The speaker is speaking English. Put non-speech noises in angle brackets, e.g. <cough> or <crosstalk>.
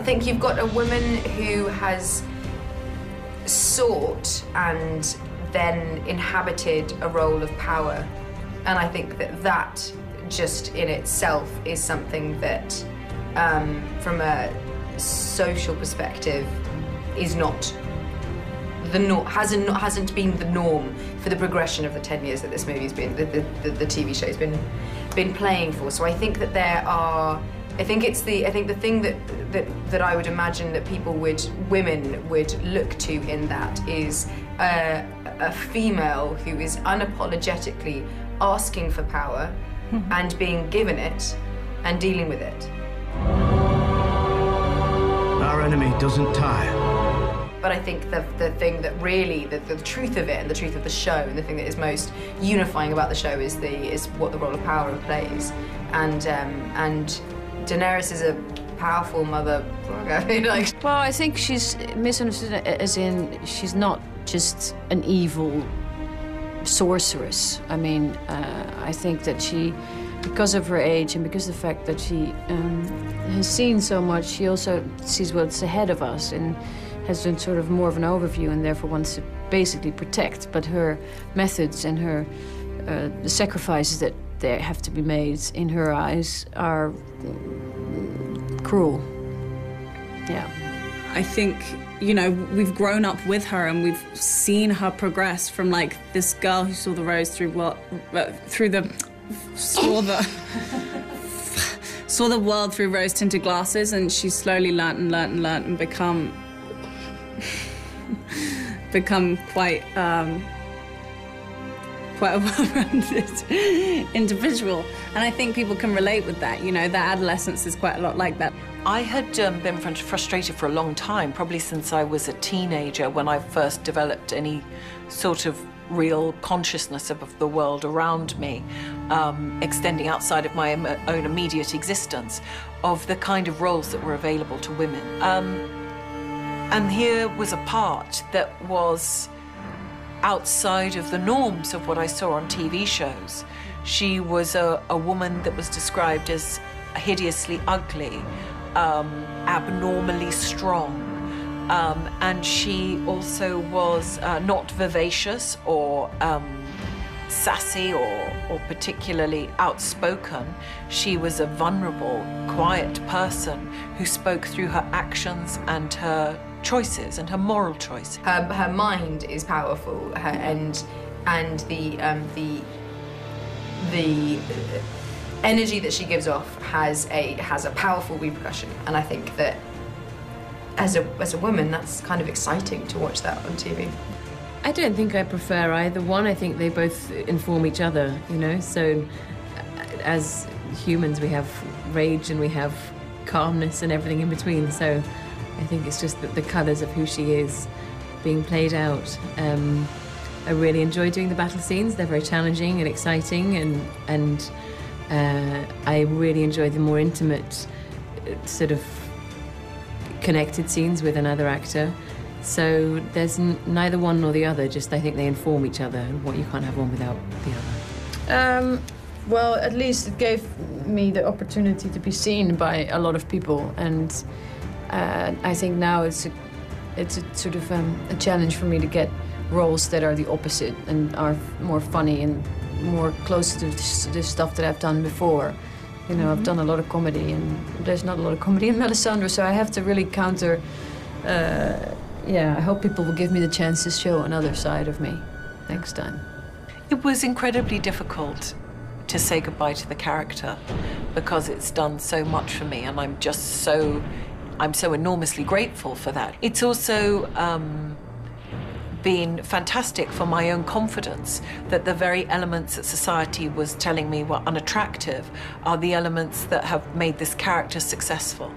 think you've got a woman who has sought and then inhabited a role of power. And I think that that just in itself is something that, um, from a social perspective, is not the norm, hasn't, hasn't been the norm for the progression of the 10 years that this movie's been, the, the, the TV show's been, been playing for. So I think that there are I think it's the I think the thing that that that I would imagine that people would women would look to in that is a, a female who is unapologetically asking for power <laughs> and being given it and dealing with it. Our enemy doesn't tire. But I think the, the thing that really, the, the truth of it and the truth of the show, and the thing that is most unifying about the show is the is what the role of power plays, and um, and Daenerys is a powerful mother. Like <laughs> Well, I think she's misunderstood as in she's not just an evil sorceress. I mean, uh, I think that she, because of her age and because of the fact that she um, has seen so much, she also sees what's ahead of us and has done sort of more of an overview and therefore wants to basically protect. But her methods and her uh, the sacrifices that they have to be made in her eyes are cruel. Yeah. I think, you know, we've grown up with her and we've seen her progress from like this girl who saw the rose through what, uh, through the, saw the, saw the world through rose tinted glasses and she slowly learnt and learnt and learnt and become, become quite, um, quite a <laughs> well-rounded individual. And I think people can relate with that. You know, their adolescence is quite a lot like that. I had um, been fr- frustrated for a long time, probably since I was a teenager when I first developed any sort of real consciousness of the world around me, um, extending outside of my own immediate existence, of the kind of roles that were available to women. Um, and here was a part that was outside of the norms of what I saw on TV shows. She was a, a woman that was described as hideously ugly, um, abnormally strong. Um, and she also was uh, not vivacious or um, sassy or, or particularly outspoken. She was a vulnerable, quiet person who spoke through her actions and her choices and her moral choice. her, her mind is powerful, her, and and the um, the the energy that she gives off has a has a powerful repercussion, and I think that as a as a woman, that's kind of exciting to watch that on TV. I don't think I prefer either one. I think they both inform each other, you know. So, uh, as humans, we have rage and we have calmness and everything in between. So, I think it's just that the colours of who she is being played out. Um, I really enjoy doing the battle scenes. They're very challenging and exciting, and and uh, I really enjoy the more intimate, sort of connected scenes with another actor. So there's neither one nor the other. Just I think they inform each other, and what you can't have one without the other. Um, well, at least it gave me the opportunity to be seen by a lot of people, and uh, I think now it's a, it's a sort of um, a challenge for me to get roles that are the opposite and are more funny and more close to the this stuff that I've done before. You know, I've done a lot of comedy, and there's not a lot of comedy in <laughs> Melisandre, so I have to really counter. Uh, yeah, I hope people will give me the chance to show another side of me next time. It was incredibly difficult to say goodbye to the character because it's done so much for me, and I'm just so, I'm so enormously grateful for that. It's also um, been fantastic for my own confidence that the very elements that society was telling me were unattractive are the elements that have made this character successful.